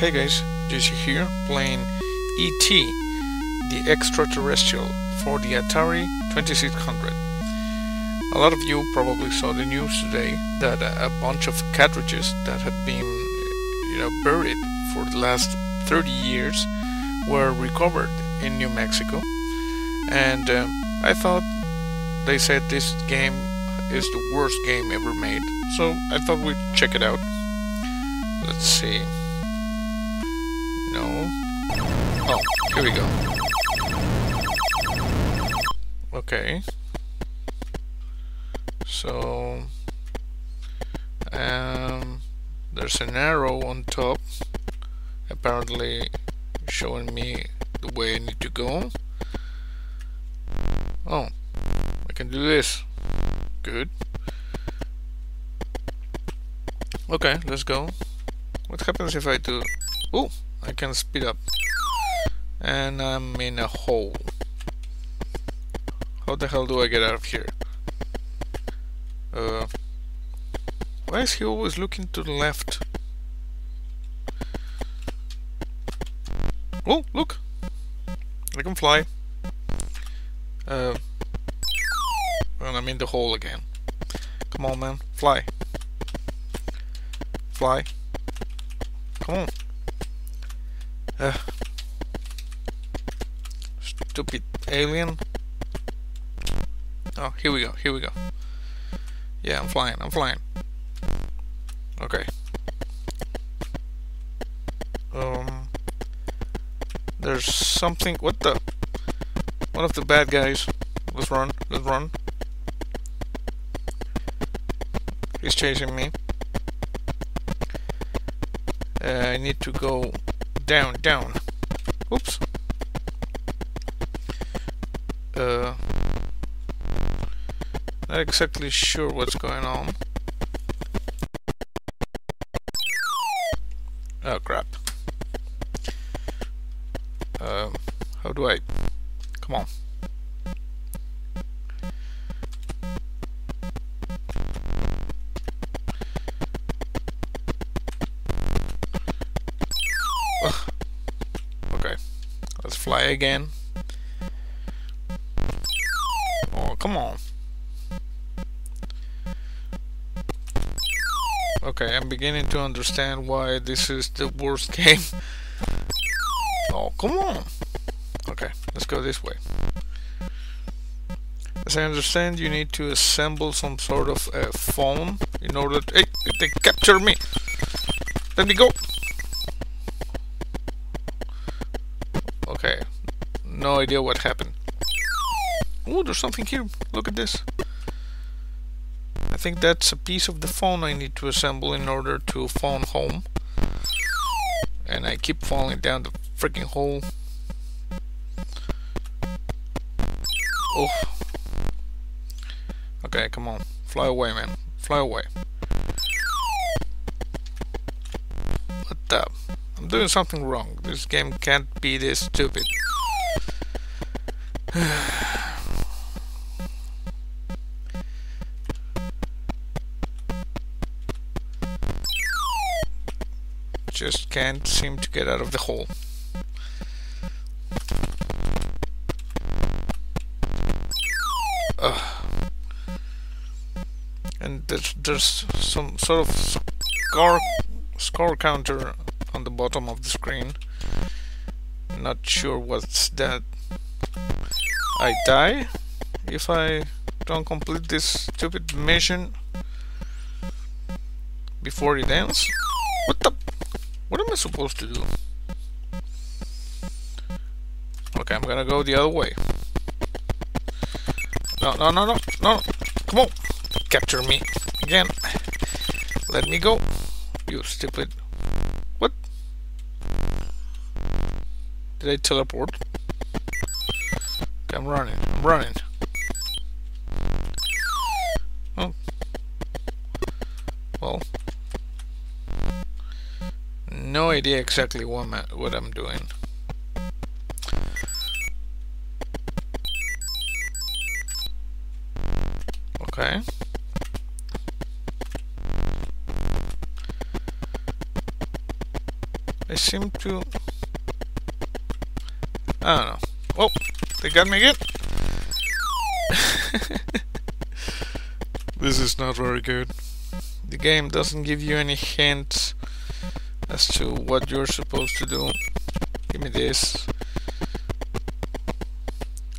Hey guys, JC here, playing E.T. the Extraterrestrial for the Atari 2600. A lot of you probably saw the news today that a bunch of cartridges that had been, you know, buried for the last 30 years were recovered in New Mexico. And uh, I thought they said this game is the worst game ever made, so I thought we'd check it out. Let's see. No. Oh, here we go. Okay. So, um, there's an arrow on top, apparently showing me the way I need to go. Oh, I can do this. Good. Okay, let's go. What happens if I do... Oh, I can speed up. And I'm in a hole. How the hell do I get out of here? Uh, why is he always looking to the left? Oh, look! I can fly. Uh, and I'm in the hole again. Come on, man. Fly. Fly. Come on. Uh, stupid alien. Oh, here we go. Here we go. Yeah, I'm flying. I'm flying. Okay. Um. There's something. What the? One of the bad guys. Let's run. Let's run. He's chasing me. Uh, I need to go down, down. Oops. Uh, not exactly sure what's going on. Oh crap. Um, how do I? Come on. Let's fly again. Oh, come on. Okay, I'm beginning to understand why this is the worst game. Oh, come on. Okay, let's go this way. As I understand, you need to assemble some sort of uh, phone in order to... Hey, they capture me! Let me go! Idea what happened. Oh, there's something here. Look at this. I think that's a piece of the phone I need to assemble in order to phone home. And I keep falling down the freaking hole. Oh. Okay, come on. Fly away, man. Fly away. What the? I'm doing something wrong. This game can't be this stupid. Just can't seem to get out of the hole. Ugh. And there's, there's some sort of score, score counter on the bottom of the screen. Not sure what's that. I die if I don't complete this stupid mission before it ends. What the? What am I supposed to do? Okay, I'm gonna go the other way. No, no, no, no, no. Come on. Capture me again. Let me go. You stupid. What? Did I teleport? I'm running. I'm running. Oh. Well. No idea exactly what I'm, what I'm doing. Okay. I seem to... I don't know. Oh, they got me again. this is not very good. The game doesn't give you any hints as to what you're supposed to do. Give me this.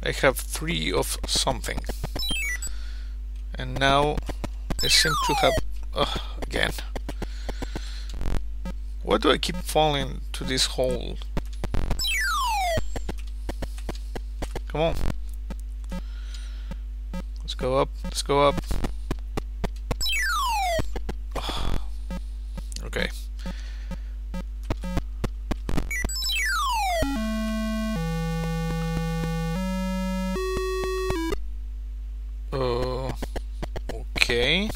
I have three of something. And now I seem to have... Uh, again. Why do I keep falling to this hole? Come on. Let's go up. Let's go up. Okay. Uh, okay.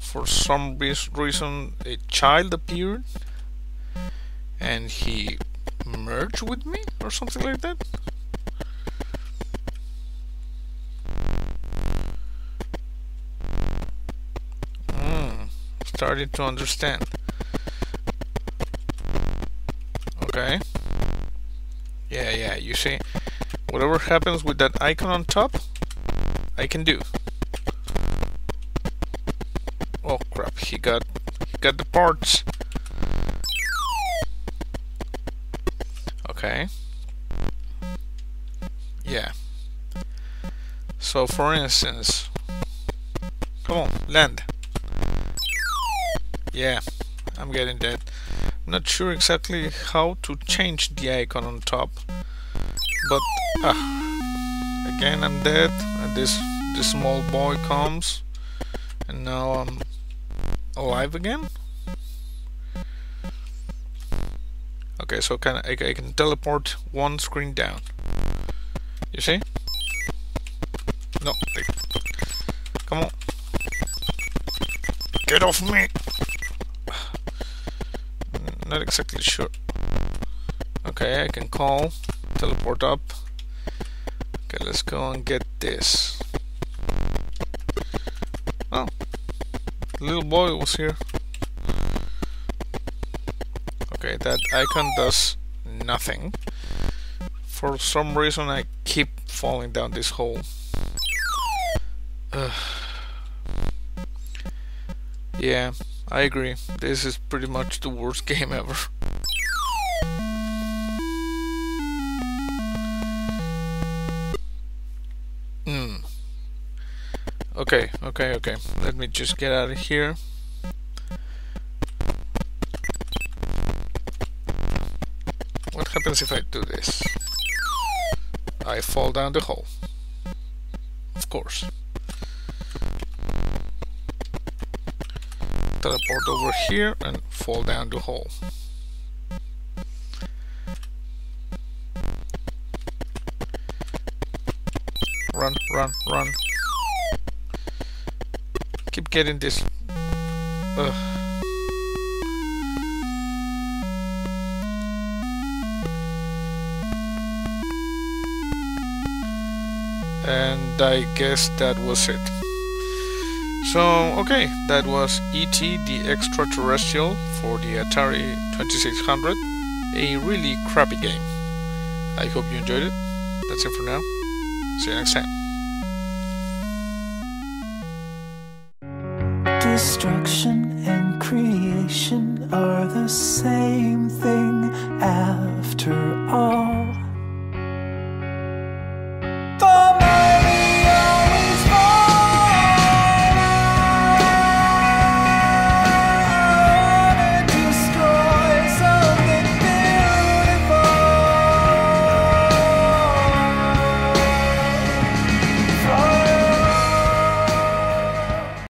For some reason, a child appeared and he merged with me or something like that. Starting to understand. Okay. Yeah, yeah, you see, whatever happens with that icon on top, I can do. Oh crap, he got he got the parts. Okay. Yeah. So for instance, come on, land. Yeah, I'm getting that. I'm not sure exactly how to change the icon on top, but ah, again I'm dead, and this this small boy comes, and now I'm alive again. Okay, so can I, I can teleport one screen down. You see? No, come on. Get off me! Not exactly sure. Okay, I can call, teleport up. Okay, let's go and get this. Oh, little boy was here. Okay, that icon does nothing. For some reason I keep falling down this hole. Uh, yeah, I agree. This is pretty much the worst game ever. Hmm. Okay, okay, okay. Let me just get out of here. What happens if I do this? I fall down the hole. Of course. Teleport over here and fall down the hole. Run, run, run. Keep getting this... Ugh. and I guess that was it. So, okay, that was E.T. the Extraterrestrial for the Atari 2600, a really crappy game. I hope you enjoyed it. That's it for now. See you next time. Destruction and creation are the same thing after all.